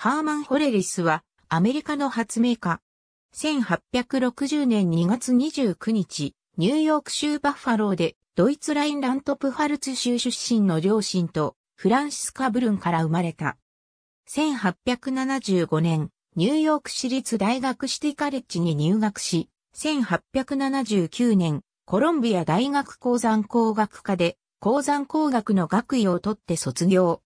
ハーマン・ホレリスはアメリカの発明家。1860年2月29日、ニューヨーク州バッファローでドイツラインラントプファルツ州出身の両親とフランシスカ・ブルンから生まれた。1875年、ニューヨーク市立大学シティカレッジに入学し、1879年、コロンビア大学鉱山工学科で鉱山工学の学位を取って卒業。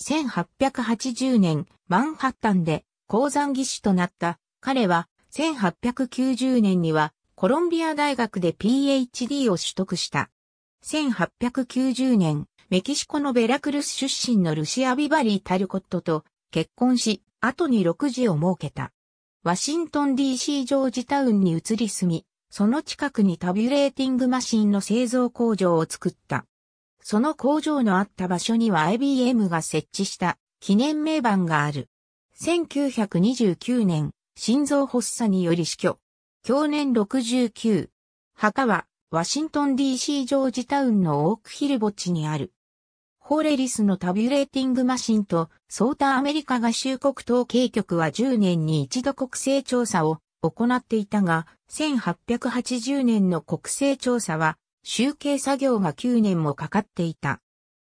1880年、マンハッタンで鉱山技師となった彼は1890年にはコロンビア大学で PhD を取得した。1890年、メキシコのベラクルス出身のルシア・ビバリー・タルコットと結婚し、後に6児を設けた。ワシントン DC ジョージタウンに移り住み、その近くにタビュレーティングマシンの製造工場を作った。その工場のあった場所には IBM が設置した記念名板がある。1929年、心臓発作により死去。去年69。墓はワシントン DC ジョージタウンのオークヒル墓地にある。ホーレリスのタビュレーティングマシンとソータアメリカ合衆国統計局は10年に一度国勢調査を行っていたが、1880年の国勢調査は集計作業が9年もかかっていた。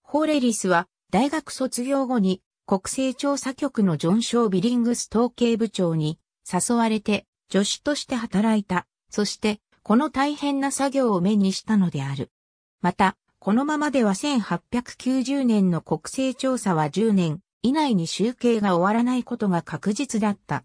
ホーレリスは大学卒業後に国勢調査局のジョン・ショー・ビリングス統計部長に誘われて助手として働いた。そしてこの大変な作業を目にしたのである。また、このままでは1890年の国勢調査は10年以内に集計が終わらないことが確実だった。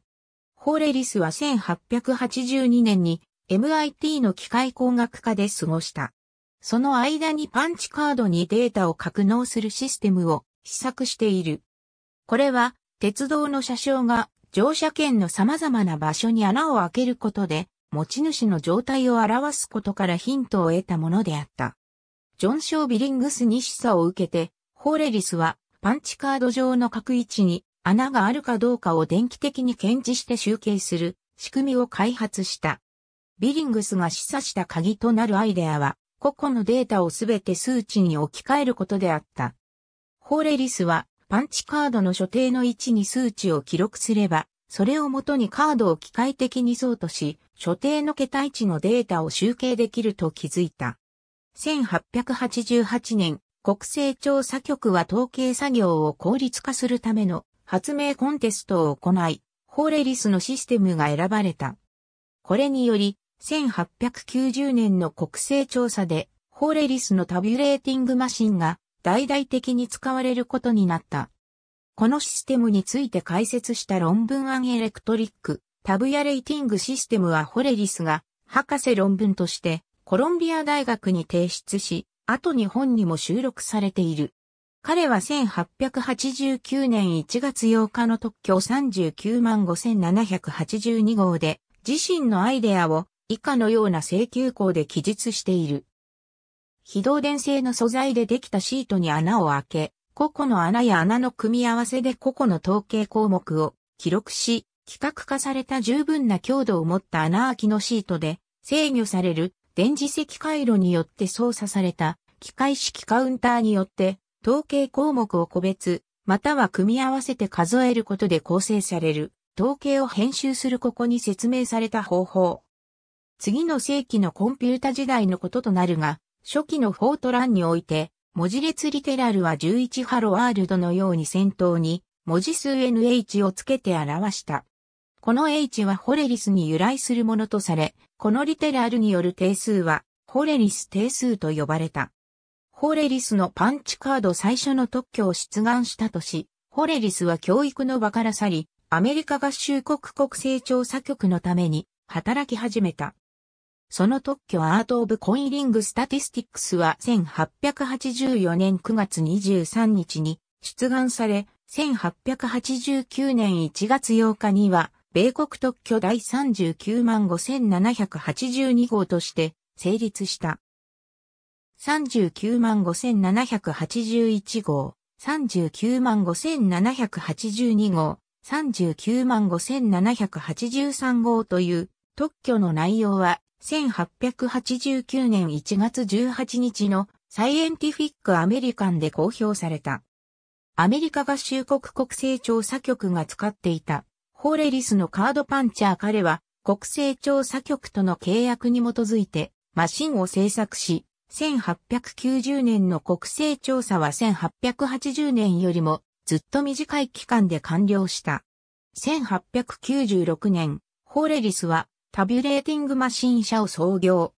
ホーレリスは1882年に MIT の機械工学科で過ごした。その間にパンチカードにデータを格納するシステムを試作している。これは鉄道の車掌が乗車券の様々な場所に穴を開けることで持ち主の状態を表すことからヒントを得たものであった。ジョン・ショー・ビリングスに示唆を受けて、ホーレリスはパンチカード上の各位置に穴があるかどうかを電気的に検知して集計する仕組みを開発した。ビリングスが示唆した鍵となるアイデアは、個々のデータをすべて数値に置き換えることであった。ホーレリスは、パンチカードの所定の位置に数値を記録すれば、それをもとにカードを機械的にソートし、所定の桁位置のデータを集計できると気づいた。1888年、国勢調査局は統計作業を効率化するための発明コンテストを行い、ホーレリスのシステムが選ばれた。これにより、1890年の国勢調査で、ホーレリスのタビュレーティングマシンが大々的に使われることになった。このシステムについて解説した論文アンエレクトリック、タブヤレイティングシステムはホレリスが博士論文としてコロンビア大学に提出し、後に本にも収録されている。彼は1889年1月8日の特許39万5782号で自身のアイデアを以下のような請求項で記述している。非導電製の素材でできたシートに穴を開け、個々の穴や穴の組み合わせで個々の統計項目を記録し、規格化された十分な強度を持った穴開きのシートで制御される電磁石回路によって操作された機械式カウンターによって統計項目を個別、または組み合わせて数えることで構成される統計を編集するここに説明された方法。次の世紀のコンピュータ時代のこととなるが、初期のフォートランにおいて、文字列リテラルは11ハロワールドのように先頭に文字数 NH をつけて表した。この H はホレリスに由来するものとされ、このリテラルによる定数はホレリス定数と呼ばれた。ホレリスのパンチカード最初の特許を出願したとし、ホレリスは教育の場から去り、アメリカ合衆国国勢調査局のために働き始めた。その特許アート・オブ・コイリング・スタティスティックスは1884年9月23日に出願され、1889年1月8日には、米国特許第39万5782号として成立した。39万5781号、39万5782号、39万5783号という特許の内容は1889年1月18日のサイエンティフィック・アメリカンで公表された。アメリカ合衆国国勢調査局が使っていた、ホーレリスのカードパンチャー彼は、国勢調査局との契約に基づいて、マシンを製作し、1890年の国勢調査は1880年よりもずっと短い期間で完了した。1896年、ホーレリスはタビュレーティングマシン社を創業。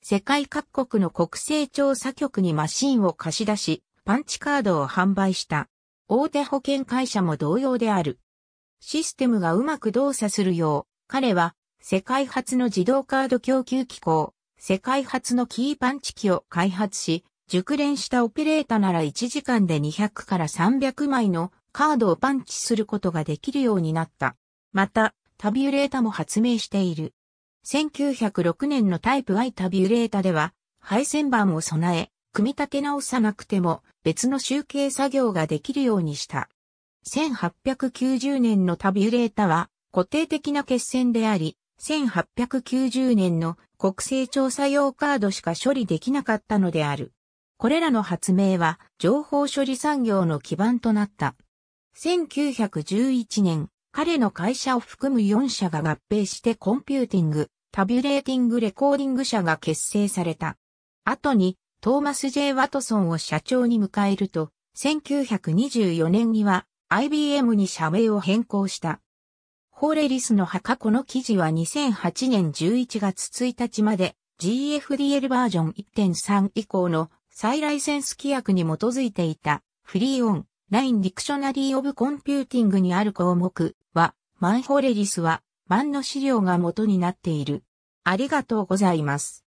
世界各国の国勢調査局にマシンを貸し出し、パンチカードを販売した。大手保険会社も同様である。システムがうまく動作するよう、彼は世界初の自動カード供給機構、世界初のキーパンチ機を開発し、熟練したオペレーターなら1時間で200から300枚のカードをパンチすることができるようになった。また、タビュレータも発明している。1906年のタイプ I タビュレータでは、配線板を備え、組み立て直さなくても別の集計作業ができるようにした。1890年のタビュレータは固定的な決線であり、1890年の国勢調査用カードしか処理できなかったのである。これらの発明は情報処理産業の基盤となった。1911年、彼の会社を含む4社が合併して Computing Tabulating Recording 社が結成された。後にトーマス・ジェイ・ワトソンを社長に迎えると、1924年には IBM に社名を変更した。ホーレリスの墓この記事は2008年11月1日まで GFDL バージョン1.3以降の再ライセンス規約に基づいていた Free On-line Dictionary of Computing にある項目は、マンホレリスは、マンの資料が元になっている。ありがとうございます。